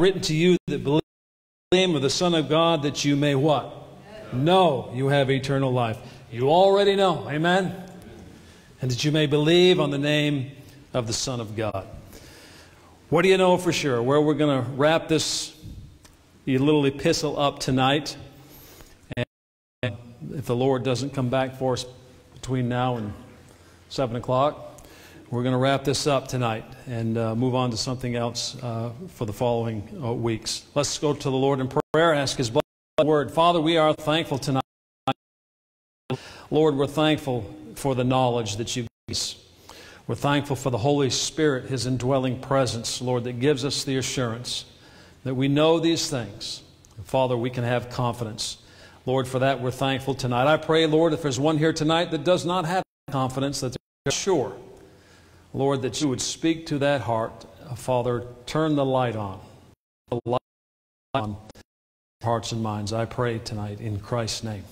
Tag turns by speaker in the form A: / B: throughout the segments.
A: written to you that believe in the name of the Son of God that you may what? Know you have eternal life. You already know. Amen? And that you may believe on the name of the Son of God. What do you know for sure? Where we're going to wrap this little epistle up tonight. And if the Lord doesn't come back for us between now and 7 o'clock, we're going to wrap this up tonight and uh, move on to something else uh, for the following uh, weeks. Let's go to the Lord in prayer, and ask His word. Father, we are thankful tonight. Lord, we're thankful for the knowledge that you give us. We're thankful for the Holy Spirit, His indwelling presence, Lord, that gives us the assurance that we know these things. And Father, we can have confidence. Lord, for that we're thankful tonight. I pray, Lord, if there's one here tonight that does not have confidence, that they're sure Lord, that you would speak to that heart. Father, turn the light on. The light on hearts and minds. I pray tonight in Christ's name.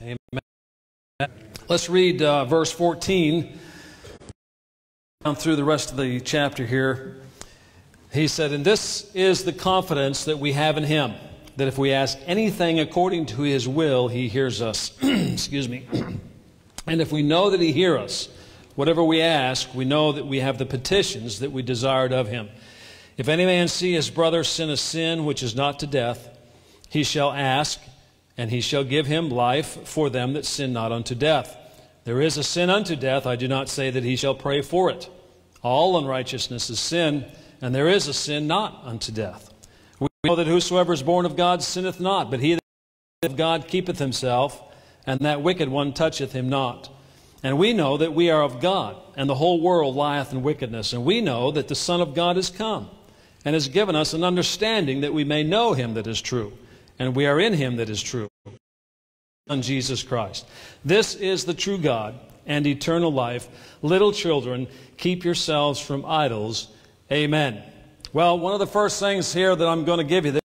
A: Amen. Let's read uh, verse 14 down through the rest of the chapter here. He said, And this is the confidence that we have in him, that if we ask anything according to his will, he hears us. Excuse me. and if we know that he hears us, Whatever we ask, we know that we have the petitions that we desired of him. If any man see his brother sin a sin which is not to death, he shall ask, and he shall give him life for them that sin not unto death. There is a sin unto death, I do not say that he shall pray for it. All unrighteousness is sin, and there is a sin not unto death. We know that whosoever is born of God sinneth not, but he that of God keepeth himself, and that wicked one toucheth him not. And we know that we are of God, and the whole world lieth in wickedness. And we know that the Son of God is come, and has given us an understanding that we may know him that is true. And we are in him that is true, on Jesus Christ. This is the true God and eternal life. Little children, keep yourselves from idols. Amen. Well, one of the first things here that I'm going to give you.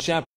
A: Chapter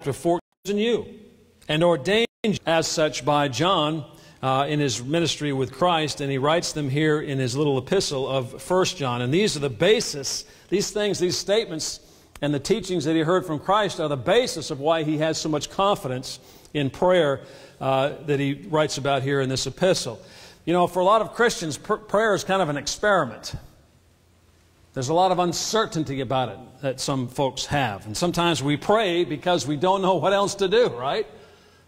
A: 14 in you, and ordained as such by John uh, in his ministry with Christ, and he writes them here in his little epistle of First John. And these are the basis, these things, these statements, and the teachings that he heard from Christ are the basis of why he has so much confidence in prayer uh, that he writes about here in this epistle. You know, for a lot of Christians, pr- prayer is kind of an experiment. There's a lot of uncertainty about it that some folks have. And sometimes we pray because we don't know what else to do, right?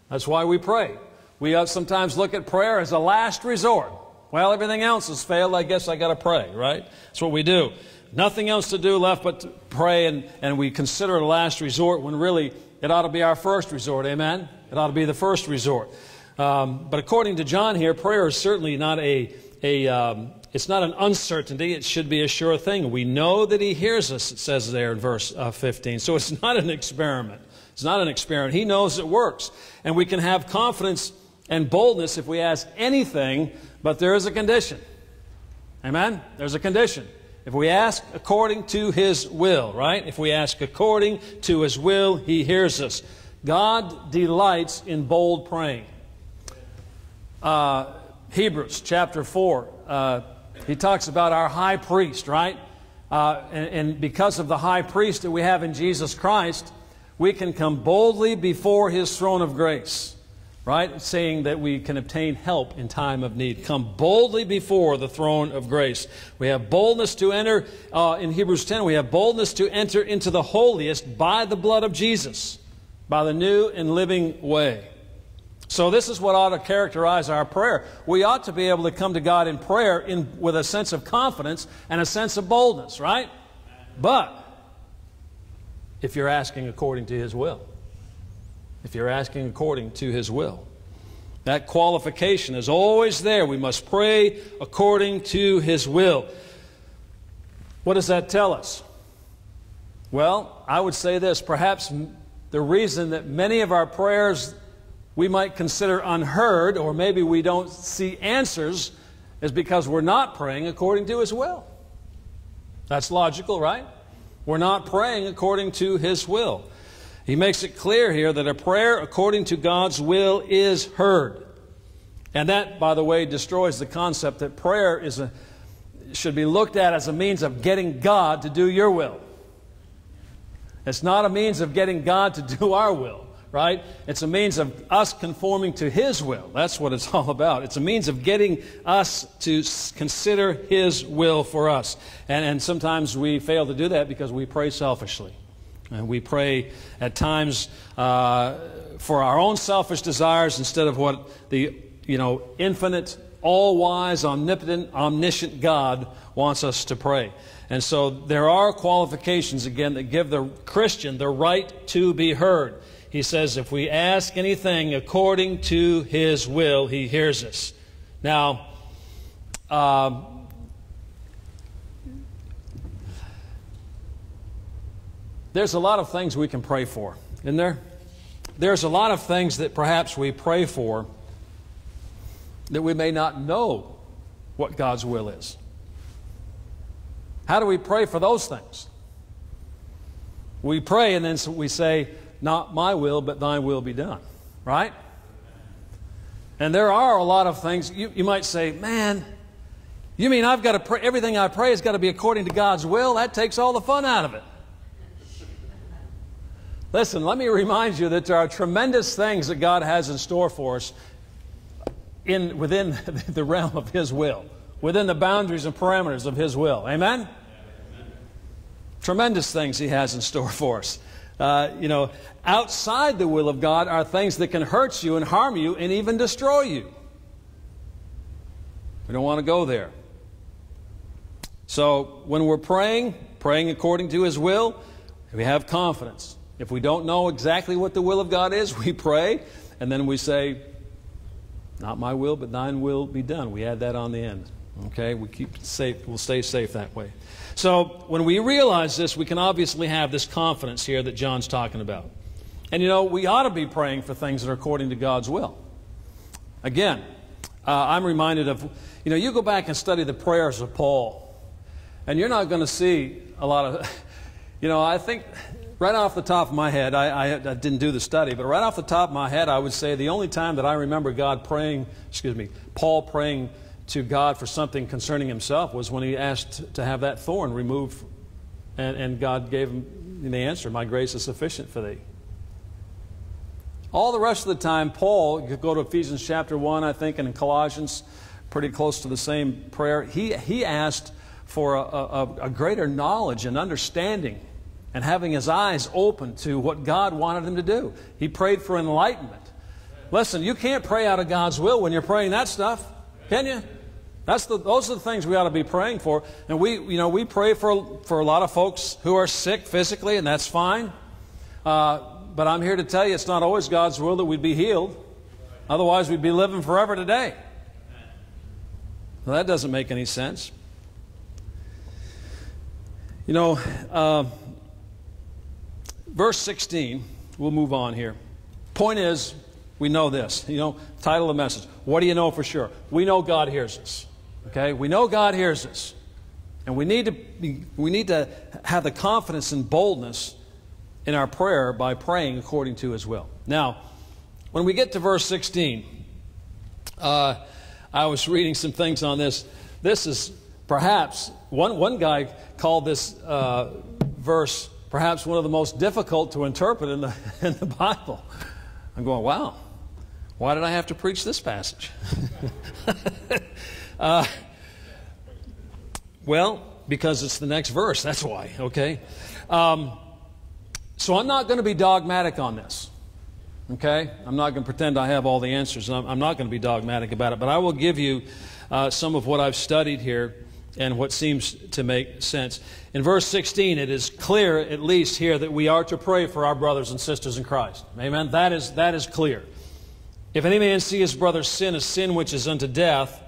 A: That's why we pray. We uh, sometimes look at prayer as a last resort. Well, everything else has failed. I guess I got to pray, right? That's what we do. Nothing else to do left but to pray, and, and we consider it a last resort when really it ought to be our first resort. Amen? It ought to be the first resort. Um, but according to John here, prayer is certainly not a, a um, it's not an uncertainty. It should be a sure thing. We know that He hears us, it says there in verse uh, 15. So it's not an experiment. It's not an experiment. He knows it works. And we can have confidence and boldness if we ask anything, but there is a condition. Amen? There's a condition. If we ask according to His will, right? If we ask according to His will, He hears us. God delights in bold praying. Uh, Hebrews chapter 4, uh, he talks about our high priest, right? Uh, and, and because of the high priest that we have in Jesus Christ, we can come boldly before his throne of grace, right? Saying that we can obtain help in time of need. Come boldly before the throne of grace. We have boldness to enter, uh, in Hebrews 10, we have boldness to enter into the holiest by the blood of Jesus, by the new and living way. So, this is what ought to characterize our prayer. We ought to be able to come to God in prayer in, with a sense of confidence and a sense of boldness, right? But if you're asking according to His will. If you're asking according to His will. That qualification is always there. We must pray according to His will. What does that tell us? Well, I would say this perhaps the reason that many of our prayers we might consider unheard, or maybe we don't see answers, is because we're not praying according to His will. That's logical, right? We're not praying according to His will. He makes it clear here that a prayer according to God's will is heard. And that, by the way, destroys the concept that prayer is a, should be looked at as a means of getting God to do your will. It's not a means of getting God to do our will right? It's a means of us conforming to His will. That's what it's all about. It's a means of getting us to consider His will for us. And, and sometimes we fail to do that because we pray selfishly. And we pray at times uh, for our own selfish desires instead of what the you know, infinite, all wise, omnipotent, omniscient God wants us to pray. And so there are qualifications, again, that give the Christian the right to be heard. He says, if we ask anything according to his will, he hears us. Now, um, there's a lot of things we can pray for, isn't there? There's a lot of things that perhaps we pray for that we may not know what God's will is. How do we pray for those things? We pray and then we say, not my will, but thy will be done. Right? And there are a lot of things. You, you might say, man, you mean I've got to pray, everything I pray has got to be according to God's will? That takes all the fun out of it. Listen, let me remind you that there are tremendous things that God has in store for us in, within the realm of His will, within the boundaries and parameters of His will. Amen? Amen. Tremendous things He has in store for us. Uh, you know, outside the will of God are things that can hurt you and harm you and even destroy you. We don't want to go there. So when we're praying, praying according to His will, we have confidence. If we don't know exactly what the will of God is, we pray and then we say, Not my will, but thine will be done. We add that on the end. Okay? We keep safe, we'll stay safe that way. So when we realize this, we can obviously have this confidence here that John's talking about. And you know, we ought to be praying for things that are according to God's will. Again, uh, I'm reminded of, you know, you go back and study the prayers of Paul, and you're not going to see a lot of, you know, I think right off the top of my head, I, I, I, didn't do the study, but right off the top of my head, I would say the only time that I remember God praying, excuse me, Paul praying to God for something concerning himself was when he asked to have that thorn removed, and, and God gave him the answer My grace is sufficient for thee. All the rest of the time, Paul, you go to Ephesians chapter 1, I think, and in Colossians, pretty close to the same prayer. He, he asked for a, a, a greater knowledge and understanding and having his eyes open to what God wanted him to do. He prayed for enlightenment. Listen, you can't pray out of God's will when you're praying that stuff, can you? That's the, those are the things we ought to be praying for. And we, you know, we pray for, for a lot of folks who are sick physically, and that's fine. Uh, but I'm here to tell you it's not always God's will that we'd be healed. Otherwise, we'd be living forever today. Well, that doesn't make any sense. You know, uh, verse 16, we'll move on here. Point is, we know this. You know, title of the message. What do you know for sure? We know God hears us. Okay? We know God hears us. And we need to, be, we need to have the confidence and boldness in our prayer by praying according to His will. Now, when we get to verse 16, uh, I was reading some things on this. This is perhaps, one, one guy called this uh, verse perhaps one of the most difficult to interpret in the, in the Bible. I'm going, wow, why did I have to preach this passage? uh, well, because it's the next verse, that's why, okay? Um, so I'm not going to be dogmatic on this. Okay? I'm not going to pretend I have all the answers. I'm, I'm not going to be dogmatic about it. But I will give you uh, some of what I've studied here and what seems to make sense. In verse 16, it is clear, at least here, that we are to pray for our brothers and sisters in Christ. Amen? That is, that is clear. If any man see his brother sin a sin which is unto death,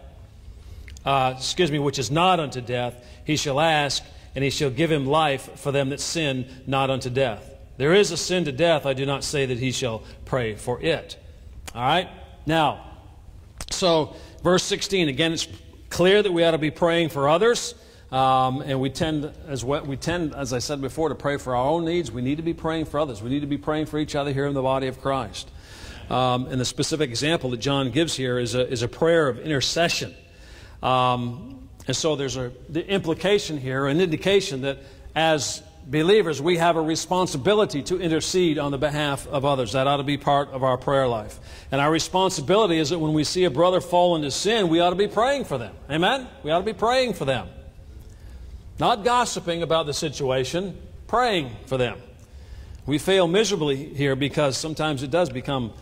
A: uh, excuse me, which is not unto death, he shall ask, and he shall give him life for them that sin not unto death. There is a sin to death. I do not say that he shall pray for it. All right? Now, so verse 16, again, it's clear that we ought to be praying for others. Um, and we tend, as well, we tend, as I said before, to pray for our own needs. We need to be praying for others. We need to be praying for each other here in the body of Christ. Um, and the specific example that John gives here is a, is a prayer of intercession. Um, and so there's a the implication here, an indication that as believers, we have a responsibility to intercede on the behalf of others. That ought to be part of our prayer life. And our responsibility is that when we see a brother fall into sin, we ought to be praying for them. Amen? We ought to be praying for them. Not gossiping about the situation, praying for them. We fail miserably here because sometimes it does become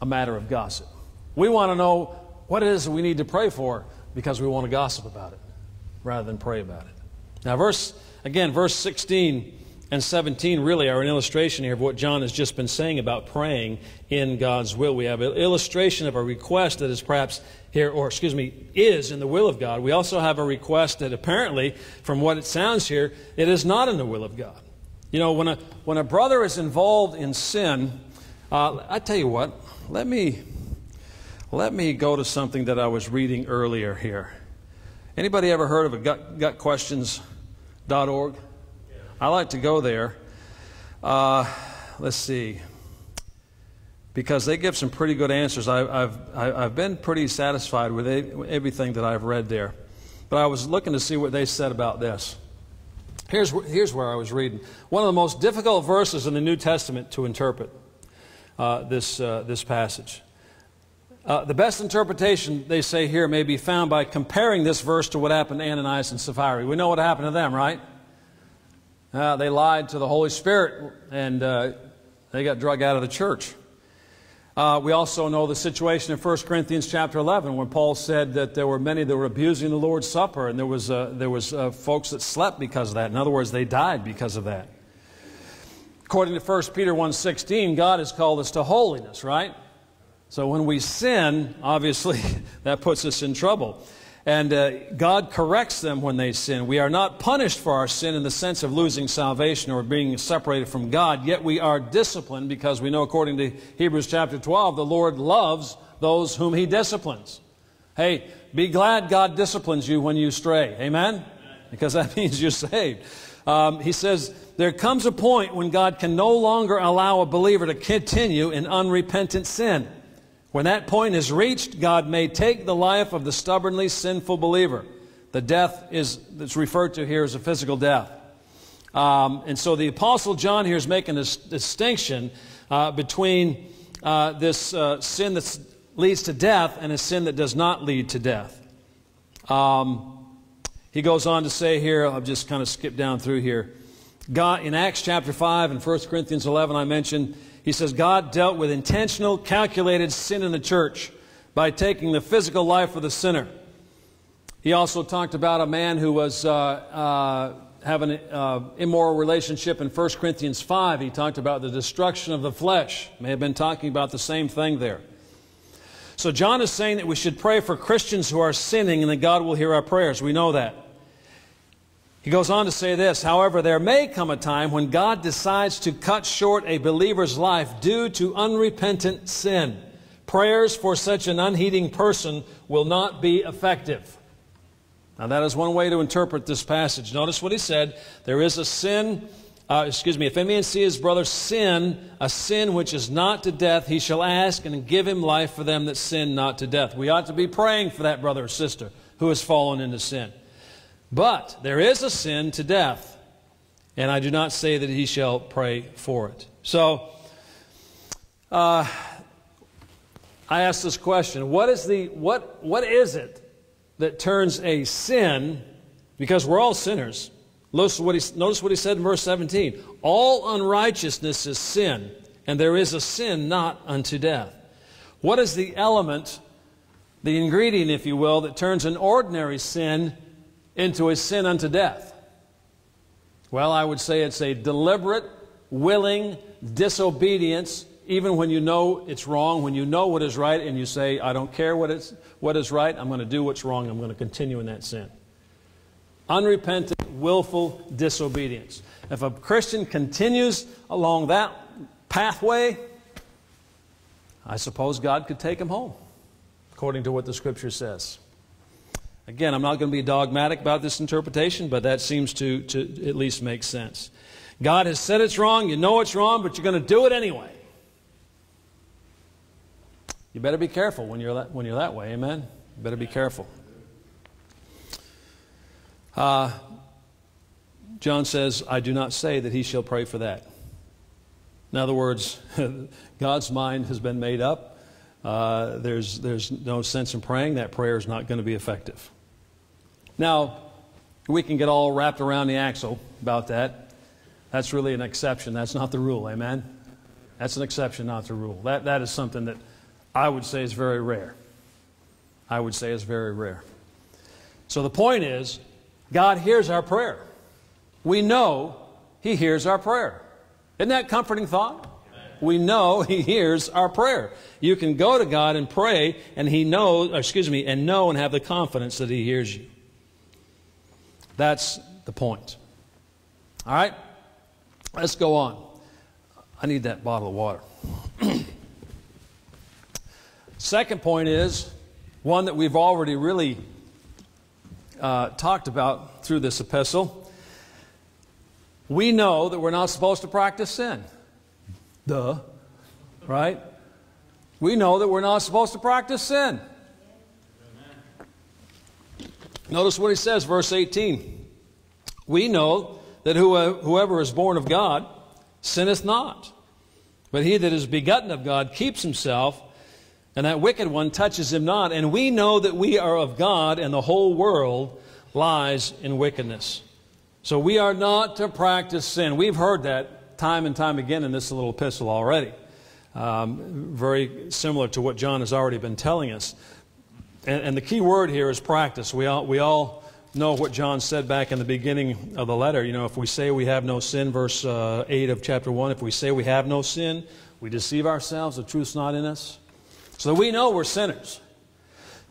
A: a matter of gossip. We want to know what it is we need to pray for because we want to gossip about it rather than pray about it. Now, verse Again, verse 16 and 17 really are an illustration here of what John has just been saying about praying in God's will. We have an illustration of a request that is perhaps here, or excuse me, is in the will of God. We also have a request that apparently, from what it sounds here, it is not in the will of God. You know, when a, when a brother is involved in sin, uh, I tell you what, let me, let me go to something that I was reading earlier here. Anybody ever heard of a Got, Got questions. I like to go there. Uh, let's see. Because they give some pretty good answers. I, have I've been pretty satisfied with everything that I've read there. But I was looking to see what they said about this. Here's, here's where I was reading. One of the most difficult verses in the New Testament to interpret uh, this, uh, this passage. Uh, the best interpretation, they say here, may be found by comparing this verse to what happened to Ananias and Sapphira. We know what happened to them, right? Uh, they lied to the Holy Spirit and uh, they got drug out of the church. Uh, we also know the situation in 1 Corinthians chapter 11 when Paul said that there were many that were abusing the Lord's Supper and there was, uh, there was uh, folks that slept because of that. In other words, they died because of that. According to 1 Peter 1.16, God has called us to holiness, right? So when we sin, obviously, that puts us in trouble. And uh, God corrects them when they sin. We are not punished for our sin in the sense of losing salvation or being separated from God, yet we are disciplined because we know, according to Hebrews chapter 12, the Lord loves those whom He disciplines. Hey, be glad God disciplines you when you stray. Amen? Because that means you're saved. Um, he says, There comes a point when God can no longer allow a believer to continue in unrepentant sin. When that point is reached, God may take the life of the stubbornly sinful believer. The death is that's referred to here as a physical death. Um, and so the Apostle John here is making this distinction uh, between uh, this uh, sin that leads to death and a sin that does not lead to death. Um, he goes on to say here, I'll just kind of skip down through here. God, in Acts chapter 5 and 1 Corinthians 11, I mentioned, he says, God dealt with intentional, calculated sin in the church by taking the physical life of the sinner. He also talked about a man who was uh, uh, having an uh, immoral relationship in 1 Corinthians 5. He talked about the destruction of the flesh. May have been talking about the same thing there. So John is saying that we should pray for Christians who are sinning and that God will hear our prayers. We know that. He goes on to say this However, there may come a time when God decides to cut short a believer's life due to unrepentant sin. Prayers for such an unheeding person will not be effective. Now, that is one way to interpret this passage. Notice what he said. There is a sin, uh, excuse me, if any man see his brother sin, a sin which is not to death, he shall ask and give him life for them that sin not to death. We ought to be praying for that brother or sister who has fallen into sin. But there is a sin to death, and I do not say that he shall pray for it. So, uh, I ask this question: What is the what? What is it that turns a sin? Because we're all sinners. Notice what he, notice what he said in verse 17: All unrighteousness is sin, and there is a sin not unto death. What is the element, the ingredient, if you will, that turns an ordinary sin into a sin unto death? Well, I would say it's a deliberate, willing disobedience, even when you know it's wrong, when you know what is right, and you say, I don't care what is, what is right, I'm going to do what's wrong, I'm going to continue in that sin. Unrepentant, willful disobedience. If a Christian continues along that pathway, I suppose God could take him home, according to what the Scripture says. Again, I'm not going to be dogmatic about this interpretation, but that seems to, to at least make sense. God has said it's wrong, you know it's wrong, but you're going to do it anyway. You better be careful when you're that, when you're that way, amen? You better be careful. Uh, John says, I do not say that he shall pray for that. In other words, God's mind has been made up. Uh, there's, there's no sense in praying. That prayer is not going to be effective. Now, we can get all wrapped around the axle about that. That's really an exception. That's not the rule. Amen? That's an exception, not the rule. That, that is something that I would say is very rare. I would say is very rare. So the point is, God hears our prayer. We know He hears our prayer. Isn't that comforting thought? We know He hears our prayer. You can go to God and pray, and He knows, excuse me, and know and have the confidence that He hears you. That's the point. All right? Let's go on. I need that bottle of water. Second point is one that we've already really uh, talked about through this epistle. We know that we're not supposed to practice sin. Duh. Right? We know that we're not supposed to practice sin. Notice what he says, verse 18. We know that whoever is born of God sinneth not. But he that is begotten of God keeps himself, and that wicked one touches him not. And we know that we are of God, and the whole world lies in wickedness. So we are not to practice sin. We've heard that time and time again in this little epistle already. Um, very similar to what John has already been telling us. And, and, the key word here is practice. We all, we all know what John said back in the beginning of the letter. You know, if we say we have no sin, verse uh, 8 of chapter 1, if we say we have no sin, we deceive ourselves, the truth's not in us. So we know we're sinners.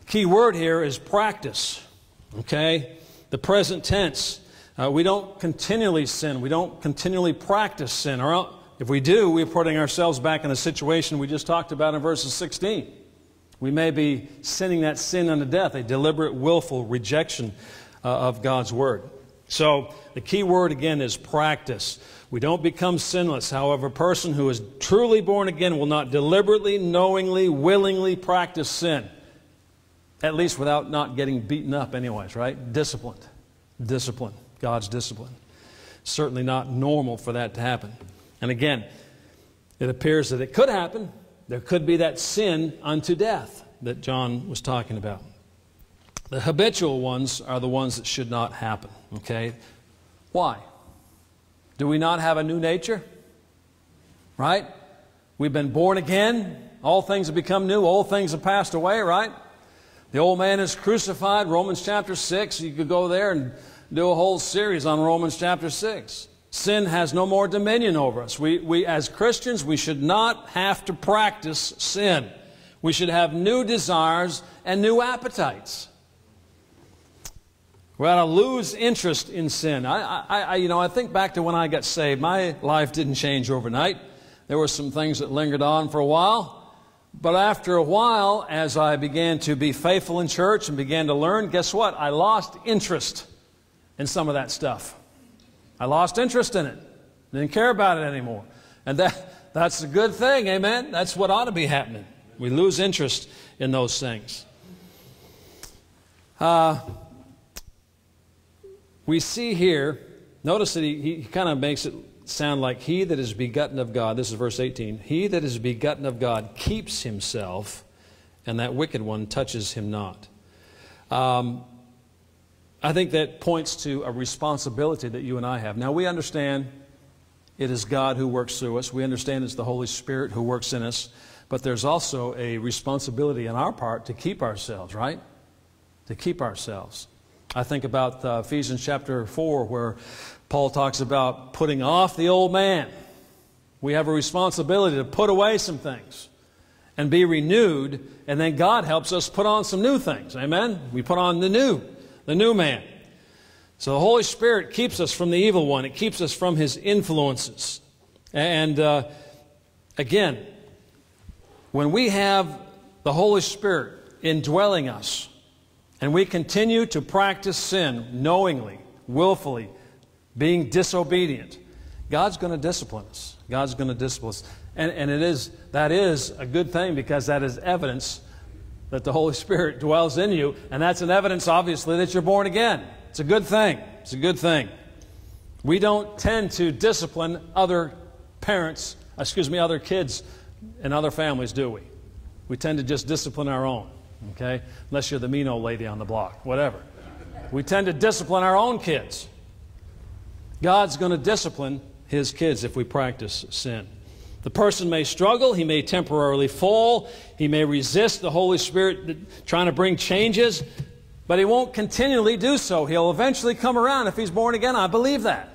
A: The key word here is practice. Okay? The present tense. Uh, we don't continually sin. We don't continually practice sin. Or if we do, we're putting ourselves back in a situation we just talked about in verses 16. We may be sinning that sin unto death, a deliberate, willful rejection uh, of God's word. So the key word again is practice. We don't become sinless. However, a person who is truly born again will not deliberately, knowingly, willingly practice sin. At least without not getting beaten up, anyways, right? Disciplined. Discipline. God's discipline. Certainly not normal for that to happen. And again, it appears that it could happen. There could be that sin unto death that John was talking about. The habitual ones are the ones that should not happen. Okay? Why? Do we not have a new nature? Right? We've been born again. All things have become new. Old things have passed away, right? The old man is crucified, Romans chapter 6. You could go there and do a whole series on Romans chapter 6. Sin has no more dominion over us. We, we, as Christians, we should not have to practice sin. We should have new desires and new appetites. We ought to lose interest in sin. I, I, I, you know, I think back to when I got saved. My life didn't change overnight. There were some things that lingered on for a while. But after a while, as I began to be faithful in church and began to learn, guess what? I lost interest in some of that stuff. I lost interest in it. Didn't care about it anymore. And that, that's a good thing, amen? That's what ought to be happening. We lose interest in those things. Uh, we see here, notice that he, he kind of makes it sound like he that is begotten of God, this is verse 18, he that is begotten of God keeps himself, and that wicked one touches him not. Um, I think that points to a responsibility that you and I have. Now, we understand it is God who works through us, we understand it's the Holy Spirit who works in us, but there's also a responsibility on our part to keep ourselves, right? To keep ourselves. I think about uh, Ephesians chapter 4, where Paul talks about putting off the old man. We have a responsibility to put away some things and be renewed, and then God helps us put on some new things. Amen? We put on the new, the new man. So the Holy Spirit keeps us from the evil one, it keeps us from his influences. And uh, again, when we have the Holy Spirit indwelling us, and we continue to practice sin knowingly, willfully, being disobedient, God's going to discipline us. God's going to discipline us. And, and it is, that is a good thing because that is evidence that the Holy Spirit dwells in you. And that's an evidence, obviously, that you're born again. It's a good thing. It's a good thing. We don't tend to discipline other parents, excuse me, other kids in other families, do we? We tend to just discipline our own okay? Unless you're the mean old lady on the block, whatever. We tend to discipline our own kids. God's going to discipline his kids if we practice sin. The person may struggle, he may temporarily fall, he may resist the Holy Spirit trying to bring changes, but he won't continually do so. He'll eventually come around if he's born again. I believe that.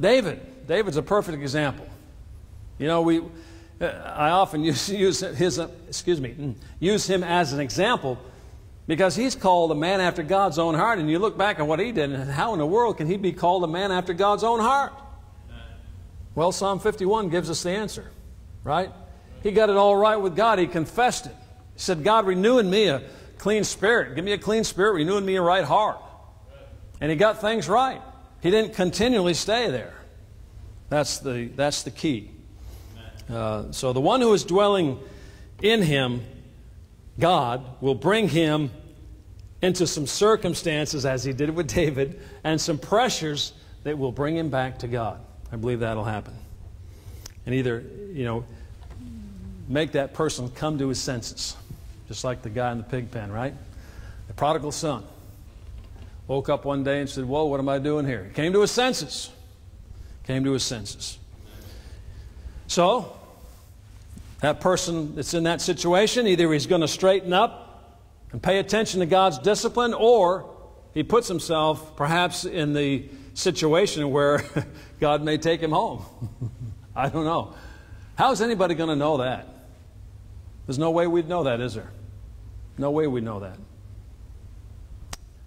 A: David, David's a perfect example. You know, we I often use, use his, excuse me, mm, use him as an example because he's called a man after God's own heart. And you look back at what he did, and how in the world can he be called a man after God's own heart? Well, Psalm 51 gives us the answer, right? He got it all right with God. He confessed it. He said, God, renew in me a clean spirit. Give me a clean spirit, renew in me a right heart. And he got things right. He didn't continually stay there. That's the, that's the key. Uh, so the one who is dwelling in him, God, will bring him into some circumstances, as he did with David, and some pressures that will bring him back to God. I believe that'll happen. And either, you know, make that person come to his senses, just like the guy in the pig pen, right? The prodigal son woke up one day and said, Whoa, what am I doing here? He came to his senses. Came to his senses. So, that person that's in that situation, either he's going to straighten up and pay attention to God's discipline, or he puts himself perhaps in the situation where God may take him home. I don't know. How is anybody going to know that? There's no way we'd know that, is there? No way we'd know that.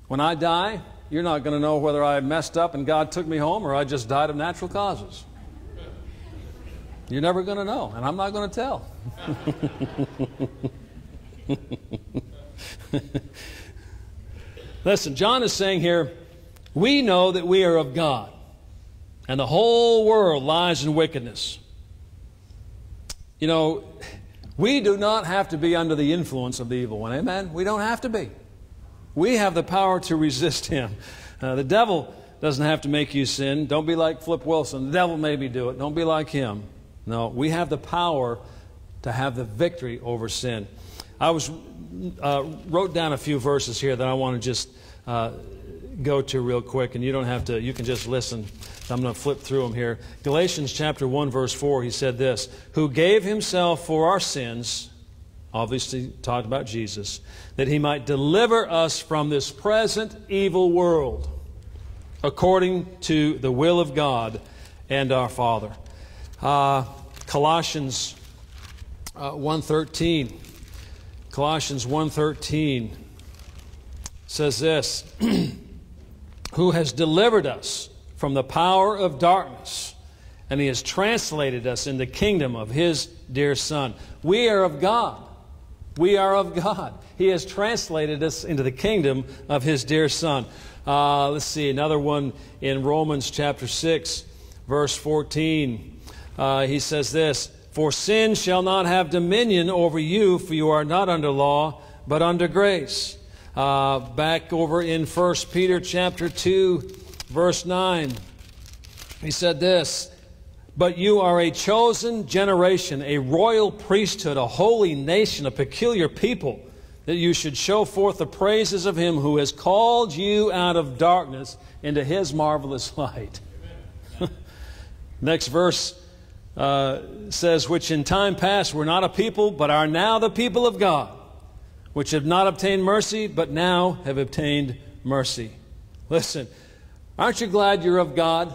A: When I die, you're not going to know whether I messed up and God took me home or I just died of natural causes. You're never going to know, and I'm not going to tell. Listen, John is saying here We know that we are of God, and the whole world lies in wickedness. You know, we do not have to be under the influence of the evil one. Amen? We don't have to be. We have the power to resist him. Uh, the devil doesn't have to make you sin. Don't be like Flip Wilson. The devil made me do it. Don't be like him. No, we have the power to have the victory over sin. I was uh, wrote down a few verses here that I want to just uh, go to real quick, and you don't have to. You can just listen. I'm going to flip through them here. Galatians chapter one, verse four. He said this: "Who gave himself for our sins." Obviously, talked about Jesus, that he might deliver us from this present evil world, according to the will of God and our Father. Uh, Colossians uh, 1.13. Colossians 1.13 says this, Who has delivered us from the power of darkness, and he has translated us in the kingdom of his dear Son. We are of God. We are of God. He has translated us into the kingdom of his dear Son. Uh, let's see, another one in Romans chapter 6, verse 14. Uh, he says this For sin shall not have dominion over you, for you are not under law, but under grace. Uh, back over in 1 Peter chapter 2, verse 9, he said this But you are a chosen generation, a royal priesthood, a holy nation, a peculiar people, that you should show forth the praises of him who has called you out of darkness into his marvelous light. Next verse uh, says, Which in time past were not a people, but are now the people of God, which have not obtained mercy, but now have obtained mercy. Listen, aren't you glad you're of God?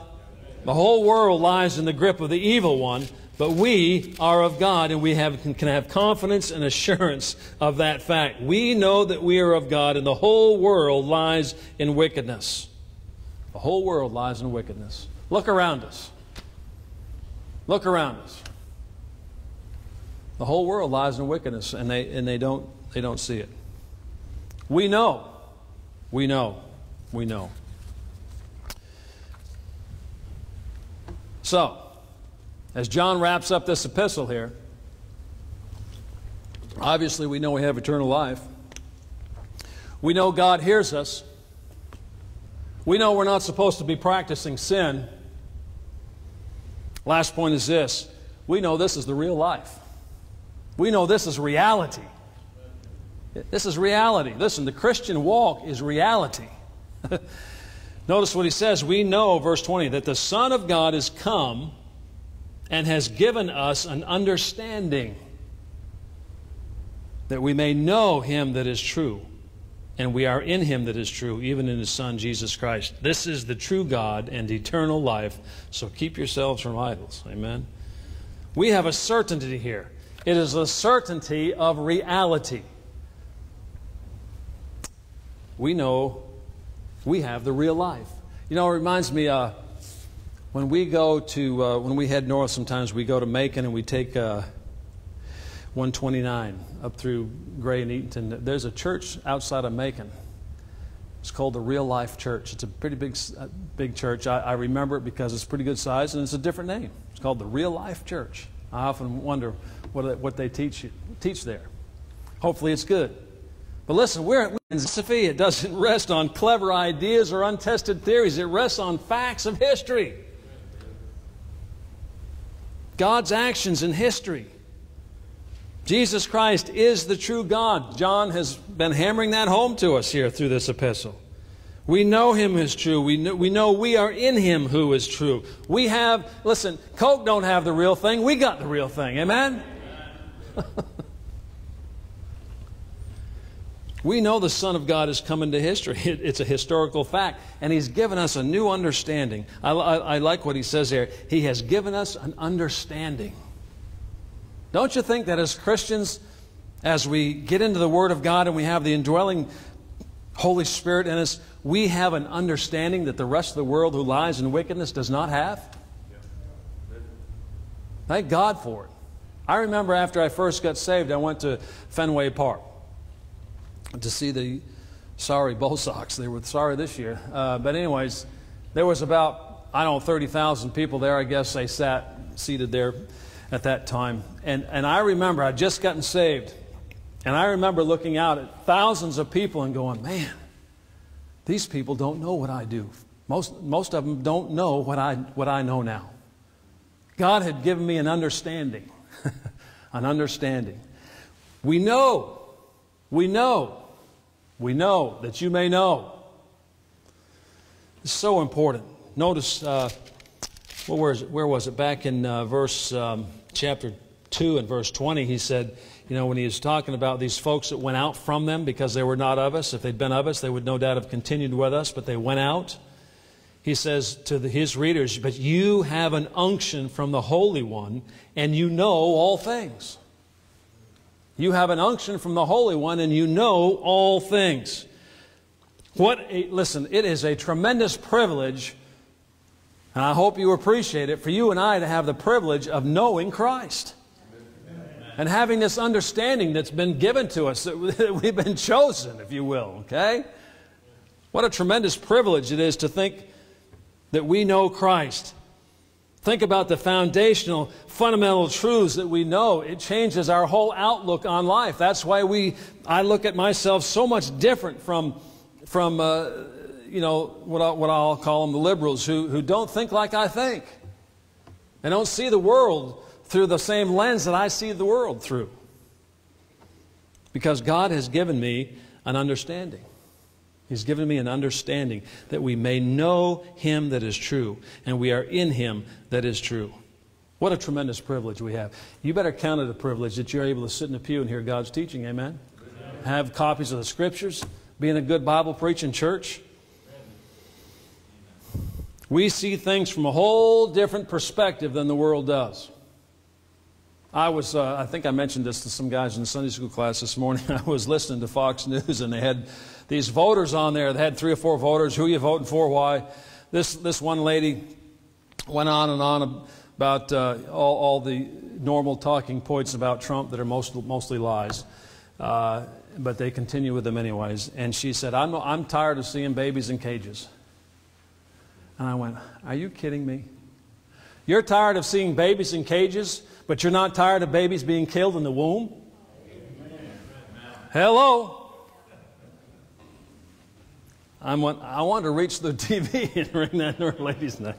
A: The whole world lies in the grip of the evil one, but we are of God, and we have, can have confidence and assurance of that fact. We know that we are of God, and the whole world lies in wickedness. The whole world lies in wickedness. Look around us. Look around us. The whole world lies in wickedness, and they, and they, don't, they don't see it. We know. We know. We know. So, as John wraps up this epistle here, obviously we know we have eternal life. We know God hears us. We know we're not supposed to be practicing sin. Last point is this we know this is the real life. We know this is reality. This is reality. Listen, the Christian walk is reality. Notice what he says. We know, verse 20, that the Son of God is come and has given us an understanding that we may know him that is true and we are in him that is true, even in his Son, Jesus Christ. This is the true God and eternal life, so keep yourselves from idols. Amen. We have a certainty here. It is a certainty of reality. We know we have the real life. You know, it reminds me uh, when we go to, uh, when we head north, sometimes we go to Macon and we take. Uh, 129 up through Gray and Eatonton. There's a church outside of Macon. It's called the Real Life Church. It's a pretty big, uh, big church. I, I, remember it because it's pretty good size and it's a different name. It's called the Real Life Church. I often wonder what, what they teach, teach there. Hopefully it's good. But listen, we're in philosophy. It doesn't rest on clever ideas or untested theories. It rests on facts of history. God's actions in history. Jesus Christ is the true God. John has been hammering that home to us here through this epistle. We know him is true. We know, we know we are in him who is true. We have, listen, Coke don't have the real thing. We got the real thing. Amen? we know the Son of God has come into history. It, it's a historical fact. And he's given us a new understanding. I, I, I like what he says here. He has given us an understanding. Don't you think that as Christians, as we get into the Word of God and we have the indwelling Holy Spirit in us, we have an understanding that the rest of the world who lies in wickedness does not have? Thank God for it. I remember after I first got saved, I went to Fenway Park to see the Sorry, Bull Sox. They were sorry this year. Uh, but, anyways, there was about, I don't know, 30,000 people there. I guess they sat seated there at that time. And, and I remember I'd just gotten saved. And I remember looking out at thousands of people and going, man, these people don't know what I do. Most, most of them don't know what I, what I know now. God had given me an understanding. an understanding. We know, we know, we know that you may know. It's so important. Notice, uh, well, where, is it? where was it? Back in uh, verse, um, chapter 2 and verse 20, he said, you know, when he was talking about these folks that went out from them because they were not of us, if they'd been of us, they would no doubt have continued with us, but they went out. He says to the, his readers, But you have an unction from the Holy One, and you know all things. You have an unction from the Holy One, and you know all things. What a, listen, it is a tremendous privilege, and I hope you appreciate it, for you and I to have the privilege of knowing Christ. And having this understanding that's been given to us, that we've been chosen, if you will, okay? What a tremendous privilege it is to think that we know Christ. Think about the foundational, fundamental truths that we know. It changes our whole outlook on life. That's why we, I look at myself so much different from, from uh, you know, what, I, what I'll call them the liberals who, who don't think like I think and don't see the world through the same lens that I see the world through. Because God has given me an understanding. He's given me an understanding that we may know Him that is true, and we are in Him that is true. What a tremendous privilege we have. You better count it a privilege that you're able to sit in a pew and hear God's teaching. Amen? Amen. Have copies of the Scriptures, be in a good Bible preaching church. We see things from a whole different perspective than the world does. I was, uh, I think I mentioned this to some guys in the Sunday school class this morning. I was listening to Fox News and they had these voters on there. They had three or four voters. Who are you voting for? Why? This, this one lady went on and on about uh, all, all, the normal talking points about Trump that are most, mostly lies. Uh, but they continue with them anyways. And she said, I'm, I'm tired of seeing babies in cages. And I went, Are you kidding me? You're tired of seeing babies in cages, but you're not tired of babies being killed in the womb? Hello? I'm, I want to reach the TV and wring that lady's neck.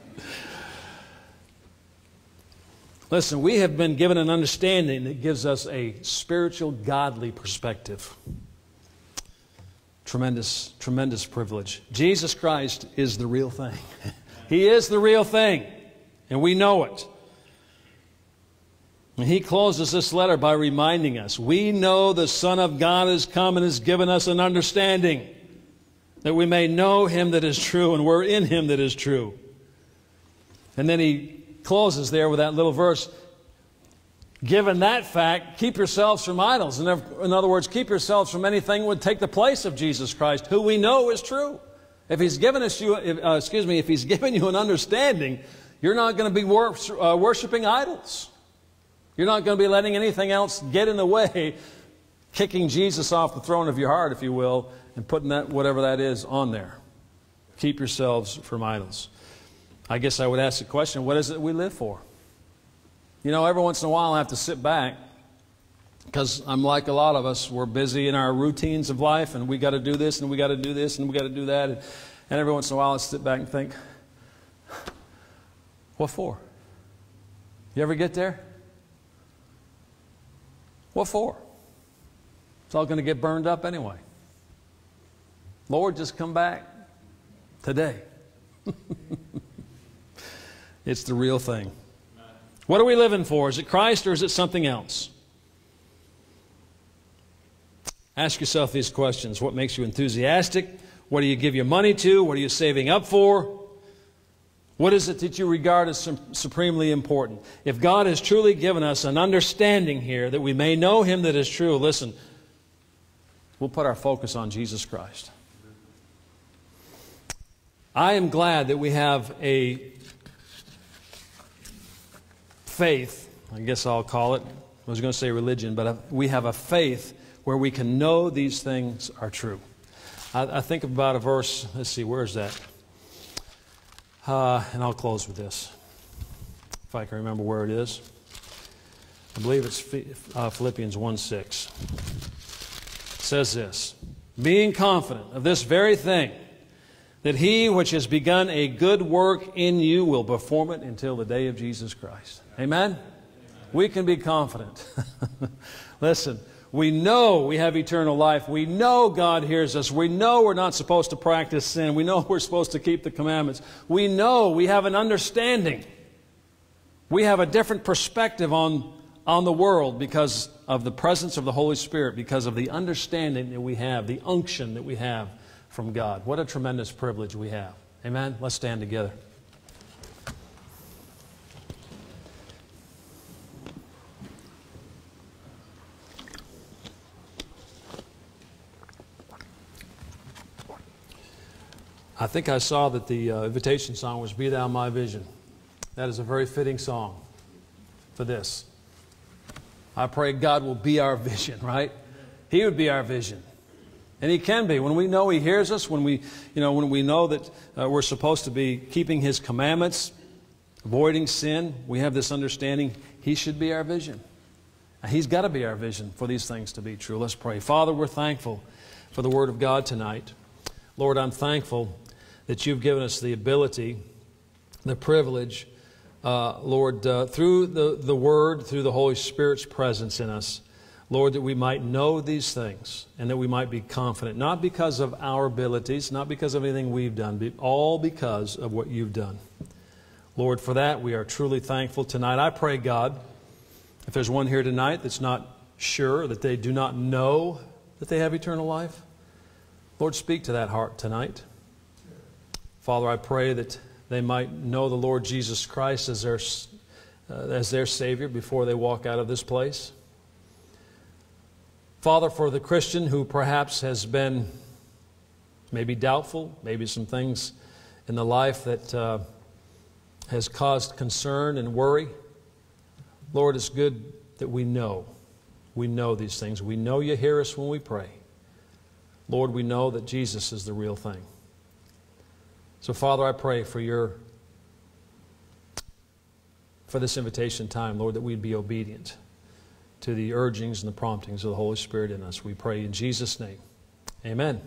A: Listen, we have been given an understanding that gives us a spiritual, godly perspective. Tremendous, tremendous privilege. Jesus Christ is the real thing. he is the real thing, and we know it. And he closes this letter by reminding us we know the Son of God has come and has given us an understanding that we may know him that is true and we're in him that is true. And then he closes there with that little verse. Given that fact, keep yourselves from idols. In other words, keep yourselves from anything that would take the place of Jesus Christ, who we know is true. If he's given us you, uh, excuse me, if he's given you an understanding, you're not going to be wor- uh, worshiping idols. You're not going to be letting anything else get in the way, kicking Jesus off the throne of your heart, if you will, and putting that, whatever that is, on there. Keep yourselves from idols. I guess I would ask the question what is it we live for? You know, every once in a while I have to sit back because I'm like a lot of us. We're busy in our routines of life and we got to do this and we got to do this and we got to do that. And, and every once in a while I sit back and think, what for? You ever get there? What for? It's all going to get burned up anyway. Lord, just come back today. it's the real thing. What are we living for? Is it Christ or is it something else? Ask yourself these questions. What makes you enthusiastic? What do you give your money to? What are you saving up for? What is it that you regard as supremely important? If God has truly given us an understanding here that we may know Him that is true, listen, we'll put our focus on Jesus Christ. I am glad that we have a faith, I guess I'll call it. I was going to say religion, but we have a faith where we can know these things are true. I, I think about a verse. Let's see, where is that? Uh, and I'll close with this, if I can remember where it is. I believe it's uh, Philippians 1 6. It says this Being confident of this very thing, that he which has begun a good work in you will perform it until the day of Jesus Christ. Amen? Amen. We can be confident. Listen, we know we have eternal life. We know God hears us. We know we're not supposed to practice sin. We know we're supposed to keep the commandments. We know we have an understanding. We have a different perspective on on the world because of the presence of the Holy Spirit, because of the understanding that we have, the unction that we have from God. What a tremendous privilege we have. Amen? Let's stand together. I think I saw that the uh, invitation song was Be Thou My Vision. That is a very fitting song for this. I pray God will be our vision, right? He would be our vision. And He can be. When we know He hears us, when we, you know, when we know that uh, we're supposed to be keeping His commandments, avoiding sin, we have this understanding He should be our vision. He's got to be our vision for these things to be true. Let's pray. Father, we're thankful for the Word of God tonight. Lord, I'm thankful that you've given us the ability, the privilege, uh, Lord, uh, through the, the Word, through the Holy Spirit's presence in us, Lord, that we might know these things and that we might be confident, not because of our abilities, not because of anything we've done, but all because of what you've done. Lord, for that we are truly thankful tonight. I pray, God, if there's one here tonight that's not sure, that they do not know that they have eternal life, Lord, speak to that heart tonight. Father, I pray that they might know the Lord Jesus Christ as their, uh, as their Savior before they walk out of this place. Father, for the Christian who perhaps has been maybe doubtful, maybe some things in the life that uh, has caused concern and worry, Lord, it's good that we know. We know these things. We know you hear us when we pray. Lord, we know that Jesus is the real thing. So, Father, I pray for your for this invitation time, Lord, that we'd be obedient to the urgings and the promptings of the Holy Spirit in us. We pray in Jesus' name. Amen.